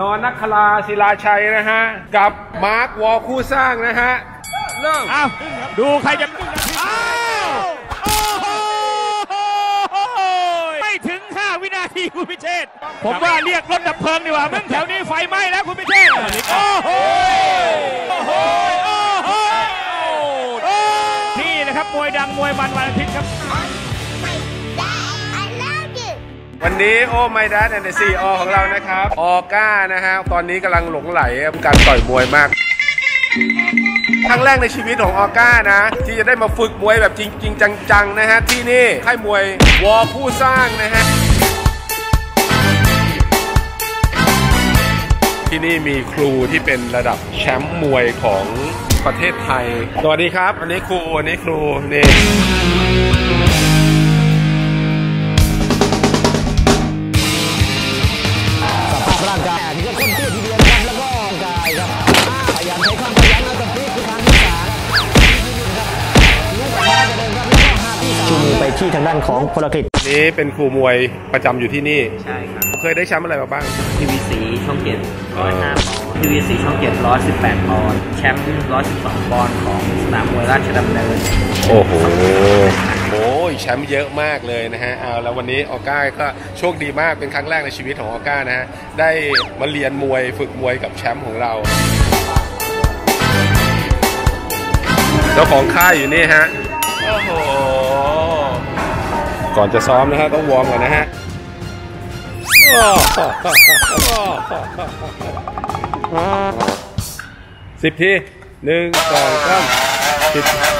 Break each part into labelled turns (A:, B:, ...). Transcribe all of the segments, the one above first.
A: นอนนักคลาศิลาชัยนะฮะ กับมาร์ควอคู่สร้างนะฮะ เริ่ม
B: อ้าวดูใครจะอ้าวโอ้โหไม่ถึง 5 วินาทีคุณพิเชษผมว่าเรียกรถดับเพลิงดีกว่ามึงแถวนี้ไฟไหม้แล้วคุณพิเชษโอ้โหโอ้โหโอ้โหนี่นะครับมวยดังมวยมันวันอาทิตย์ครับ
A: วันนี้โอ้ไมดัสแอนด์ซีอของเรานะครับ ออก้านะฮะ ตอนนี้กำลังหลงไหลกับการต่อยมวยมาก ครั้งแรกในชีวิตของออก้านะ ที่จะได้มาฝึกมวยแบบจริงๆจังๆนะฮะ ที่นี่ค่ายมวยวอผู้สร้างนะฮะ ที่นี่มีครูที่เป็นระดับแชมป์มวยของประเทศไทย สวัสดีครับวันนี้ครูวันนี้ครูนี่
C: ที่ทางด้านของพลกฤษ
A: นี่เป็นครูมวยประจำอยู่ที่นี่
D: ใช่ครับ
A: เคยได้แชมป์อะไรมาบ้าง
D: PVC ช่องเจ็ดร้อยห้าปอนด์ PVC ช่องเจ็ดร้อยสิบแปดปอนด์แชมป์ร้อยสิบสองปอนด์ของสนามมวยราชดำเนิน
A: โอ้โหโอ้ยแชมป์เยอะมากเลยนะฮะเอาแล้ววันนี้ออก้าก็โชคดีมากเป็นครั้งแรกในชีวิตของออก้านะฮะ ได้มาเรียนมวยฝึกมวยกับแชมป์ของเราเจ้าของค่ายอยู่นี่ฮะ โอ้โห ก่อนจะซ้อมนะฮะต้อง warm ก่อนนะฮะสิบทีหนึ่งสองสามสิบ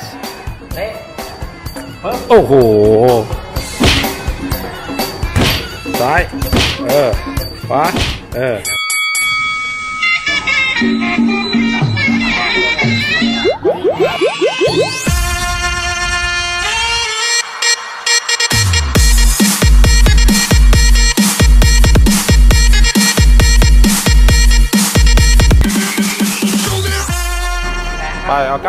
A: S
D: เตะ
A: โอ้โห ซ้าย เออ ขวา เออ ไป เอาก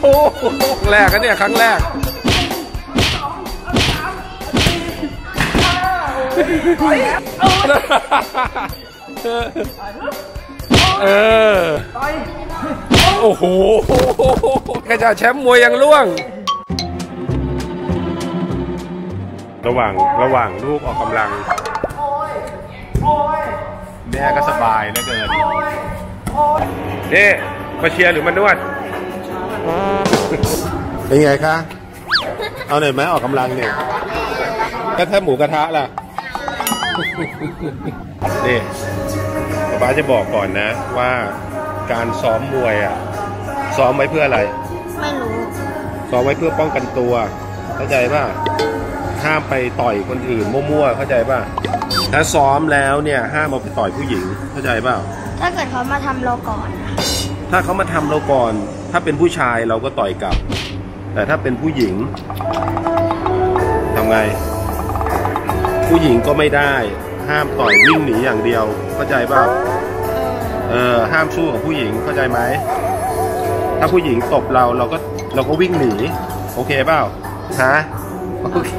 A: โหแรกกันเนี่ยครั้งแรกเออโอ้โหกระจาแชมป์มวยยังล่วง ระหว่างระหว่างลูกออกกำลังแม่ก็สบายเหลือเกินนี่มาเชียร์หรือมานวด เป็นไงคะ เอาหน่อยไหมออกกำลังเนี่ยก็ถ้าหมูกระทะล่ะนี่ป๊าจะบอกก่อนนะว่าการซ้อมมวยอะ ซ้อมไว้เพื่ออะไร
E: ไม่รู้
A: ซ้อมไว้เพื่อป้องกันตัว เข้าใจป่ะ ห้ามไปต่อยคนอื่นมั่วๆ เข้าใจป่ะ ถ้าซ้อมแล้วเนี่ยห้ามเอาไปต่อยผู้หญิง เข้าใจป่ะ
E: ถ้าเกิดเขามาทำเราก่อน
A: ถ้าเขามาทำเราก่อน ถ้าเป็นผู้ชายเราก็ต่อยกลับ แต่ถ้าเป็นผู้หญิงทำไง ผู้หญิงก็ไม่ได้ ห้ามต่อยวิ่งหนีอย่างเดียว เข้าใจเปล่าเออห้ามสู้กับผู้หญิงเข้าใจไหมถ้าผู้หญิงตบเราเราก็เราก็วิ่งหนี โอเคเปล่าฮะโอเค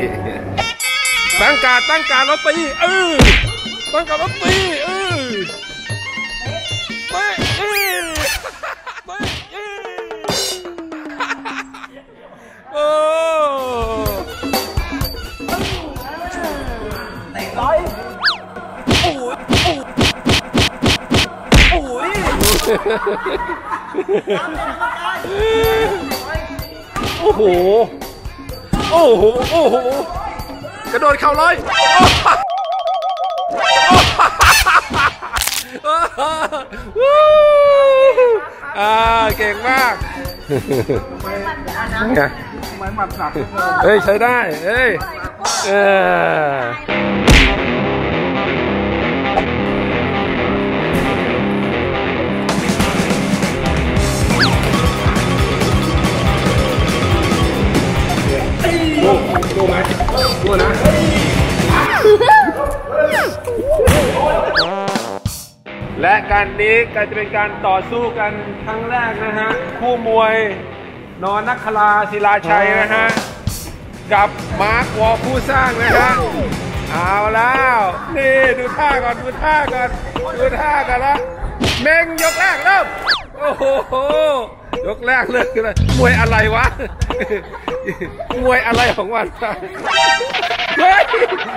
A: ตั้งการตั้งการดแล้วตีเออตั้งการดแล้วตีเออ โอ้โห โอ้โห โอ้โห กระโดดเข่าเลยวู้อ่าเก่งมากไงเฮ้ย ใช้ได้ เฮ้ย เออ และการนี้ก็จะเป็นการต่อสู้กันครั้งแรกนะฮะ คู่มวยนอนนักคลาศิลาชัยนะฮะ กับมาร์ควอผู้สร้างนะฮะ เอาแล้ว นี่ดูท่าก่อน ดูท่าก่อน ดูท่ากันละเม่งยกแรกเริ่ม โอ้โห ยกแรกเลยเลยมวยอะไรวะ มวยอะไรของมันเฮ้ย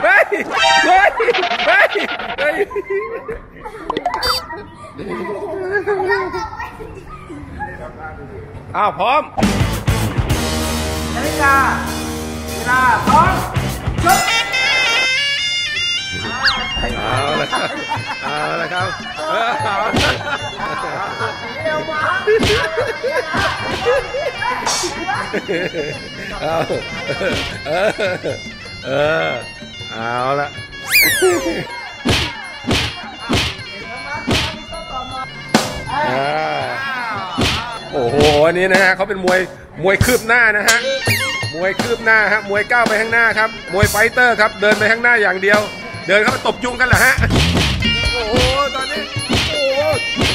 A: เฮ้ยเฮ้ยเฮ้ยเฮ้ยอ้าวพร้อมนาฬิกาเวลาพร้อมยก เอาละครับเอาละครับเออเอาเร็วมาเอาเออเออเอาละโอ้โหอันนี้นะฮะเขาเป็นมวยมวยคืบหน้านะฮะมวยคืบหน้าฮะมวยก้าวไปข้างหน้าครับ มวยไฟเตอร์ครับ เดินไปข้างหน้าอย่างเดียว เดินเข้าไปตบยุงกันเหรอฮะ โอ้โห ตอนนี้ โอ้โห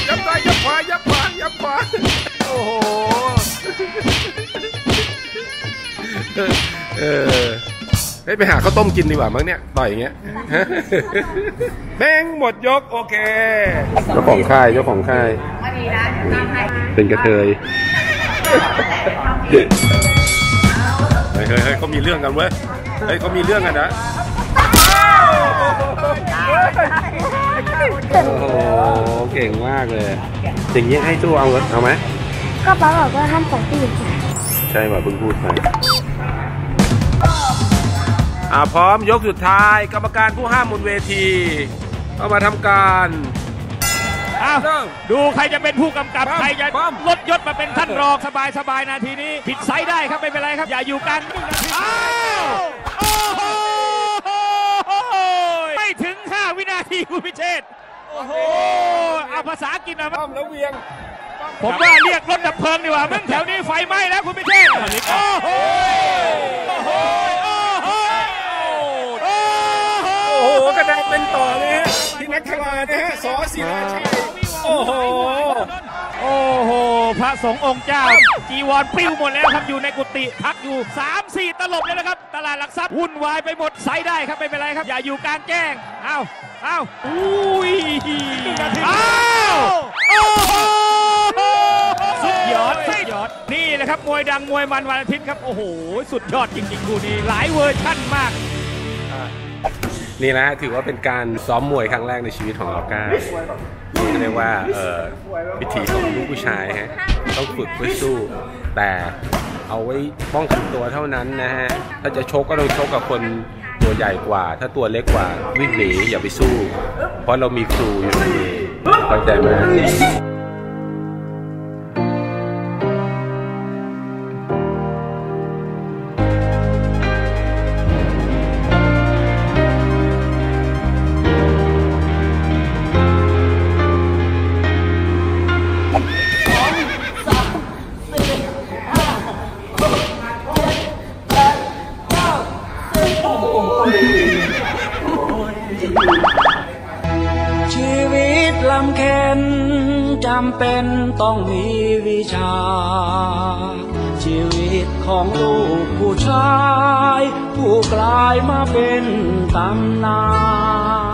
A: ยับซ้ายยับขวายับขวายับขวาโอ้โห เออเฮ้ยไปหาข้าวต้มกินดีกว่ามั้งเนี่ยต่อยอย่างเงี้ยแม่งหมดยกโอเค เจ้าของค่ายเจ้าของค่ายเป็นกระเทย เฮ้ยเฮ้ยเฮ้ยเขามีเรื่องกันเว้ย เฮ้ยเขามีเรื่องกันนะ โอ้โหเก่งมากเลยอย่างนี้ให้ตู้เอาเอาไหม
E: ก็ป๊าบอกว่าห้ามของตีน
A: ใช่ป่ะเพิ่งพูดไปอ่าพร้อมยกสุดท้าย กรรมการผู้ห้ามบนเวทีเข้ามาทำการ
B: อ้าว
A: เริ่ม
B: ดูใครจะเป็นผู้กำกับ
A: ปั๊ม
B: ใครจะ
A: ปั๊ม
B: ลดยศมาเป็นท่านรองสบายสบายนาทีนี้ ผิดไซส์ได้ครับ ไม่เป็นไรครับ อย่าอยู่กลางอ้าวโอ้โหไม่ถึง 5 วิ นาทีคุณพิเชษฐ์โอ้โหเอาภาษาอังกฤษหนะ
A: ป้อมแล้วเวียง
B: ผมว่าเรียกรถดับเพลิงดีกว่ามึงแถวนี้ไฟไหม้แล้วคุณพิเชษฐ์โอ้โหโอ้โหโอ้โหโอ้โห
A: โอ้โหกระดาษเป็นต่อเลยฮะที่นักขลานะฮะสอศิลาชัยโอ้โห
B: โอ้โห พระสงฆ์องค์เจ้า จีวรปลิวหมดแล้วครับ อยู่ในกุฏิพักอยู่ 3 4 ตลบเลยนะครับ ตลาดหลักทรัพย์วุ่นวายไปหมดไซส์ได้ครับไม่เป็นไรครับ อย่าอยู่กลางแจ้ง เอาเอาอุ้ยอ้าวโอ้โหสุดยอดสุดยอดนี่แหละครับมวยดังมวยมันวันอาทิตย์ครับโอ้โหสุดยอดจริงๆคู่นี้หลายเวอร์ชั่นมาก
A: นี่นะถือว่าเป็นการซ้อมมวยครั้งแรกในชีวิตของออก้าเรียกว่าเอ่อวิถีของลูกผู้ชายฮะต้องฝึกเพื่อสู้ แต่เอาไว้ป้องกันตัวเท่านั้นนะฮะ ถ้าจะชกก็ต้องชกกับคน ตัวใหญ่กว่า ถ้าตัวเล็กกว่าวิ่งหนีอย่าไปสู้ เพราะเรามีครูอยู่เข้าใจไหม
F: วิตลำเค็นจำเป็นต้องมีวิชา ชีวิตของลูกผู้ชาย ผู้กลายมาเป็นตำนาน